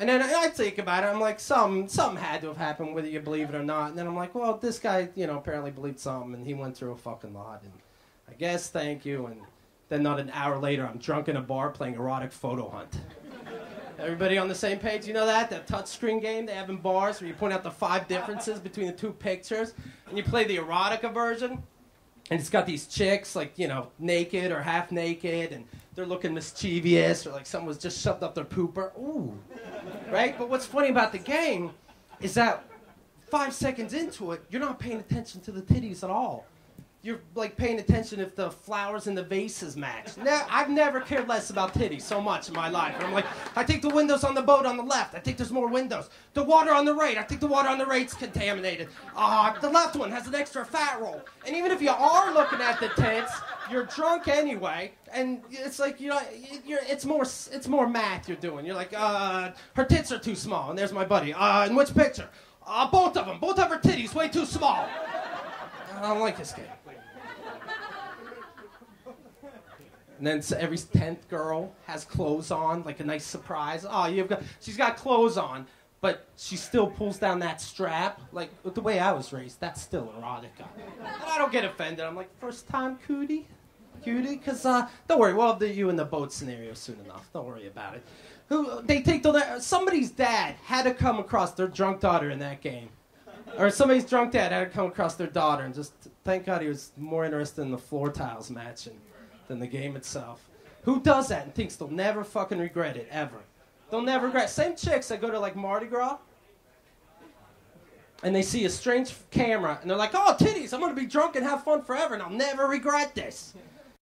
And then I think about it. I'm like, some something had to have happened, whether you believe it or not. And then I'm like, well, this guy, you know, apparently believed something, and he went through a fucking lot. And I guess thank you. And then not an hour later, I'm drunk in a bar playing erotic photo hunt. Everybody on the same page? You know that? That touchscreen game they have in bars where you point out the five differences between the two pictures and you play the erotica version? And it's got these chicks, like, you know, naked or half naked, and they're looking mischievous, or like someone was just shoved up their pooper. Ooh. Right? But what's funny about the game is that five seconds into it, you're not paying attention to the titties at all you're like paying attention if the flowers in the vases match. Ne- I've never cared less about titties so much in my life. I'm like, I think the windows on the boat on the left. I think there's more windows. The water on the right. I think the water on the right's contaminated. Ah, uh, the left one has an extra fat roll. And even if you are looking at the tits, you're drunk anyway. And it's like you know, you're, it's more it's more math you're doing. You're like, uh, her tits are too small. And there's my buddy. Uh, in which picture? Uh, both of them. Both of her titties way too small. I don't like this game. And then every tenth girl has clothes on, like a nice surprise. Oh, you've got she's got clothes on, but she still pulls down that strap. Like the way I was raised, that's still erotica. And I don't get offended. I'm like, first time cootie, cutie, because uh, don't worry, we'll have the you in the boat scenario soon enough. Don't worry about it. Who they take somebody's dad had to come across their drunk daughter in that game. Or somebody's drunk dad had to come across their daughter and just thank God he was more interested in the floor tiles match and than the game itself. Who does that and thinks they'll never fucking regret it, ever? They'll never regret. Same chicks that go to like Mardi Gras and they see a strange camera and they're like, oh, titties, I'm gonna be drunk and have fun forever and I'll never regret this.